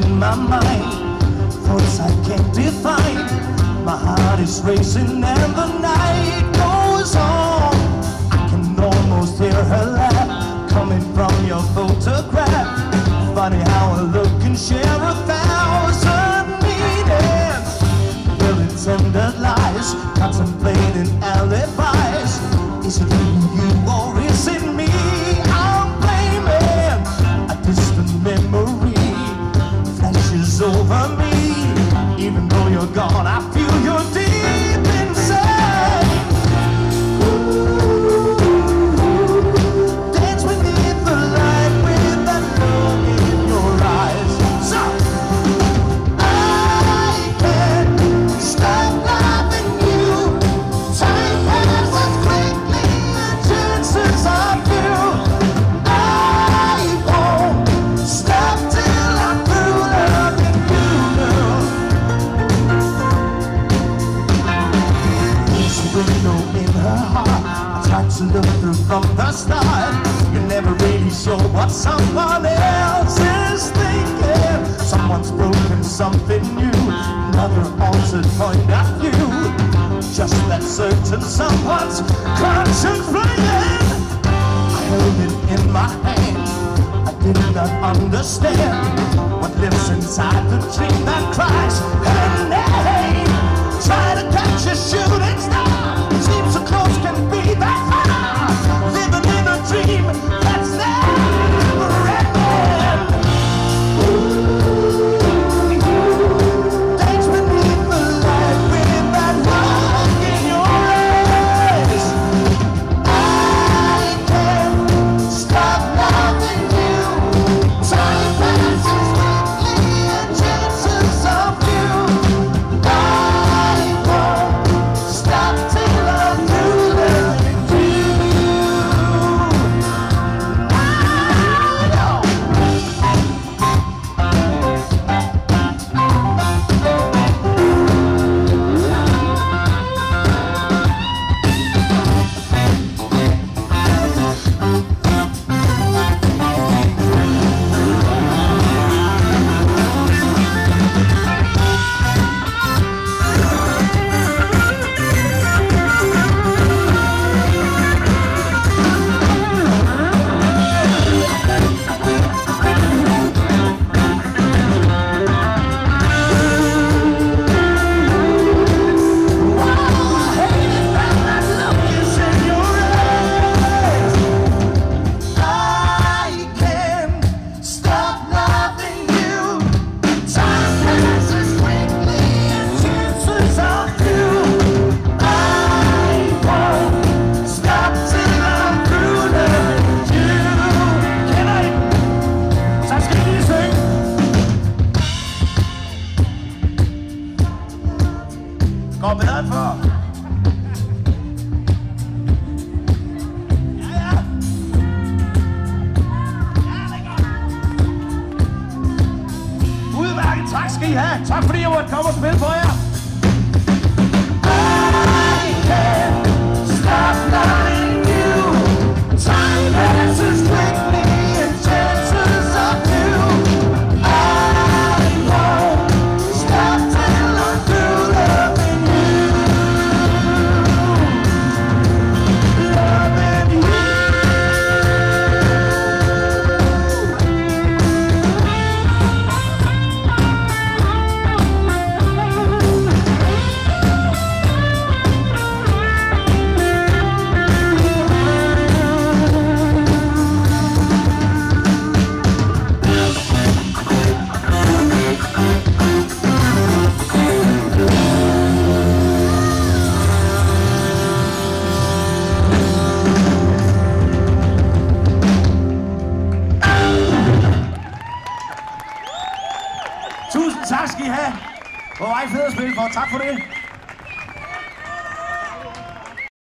my mind. Thoughts I can't define. My heart is racing and the night goes on. I can almost hear her laugh coming from your photograph. Funny how a look can share a thousand meanings. Well, it's tender lies, contemplating alibis. Is it really you or is it me? I'm blaming a distant memory you're gone, I feel you're I tried to look through from the start. You're never really sure what someone else is thinking. Someone's broken something new, another altered point of view. Just that certain someone's conscience playing. I held it in my hand. I did not understand what lives inside the dream that cries her name. Try to catch a shooting er godt. Udmærket, tak skal I have. Tak fordi jeg måtte komme og spille for jer. I can. Tak skal I have. Hvor var I fede at spille for. Tak for det.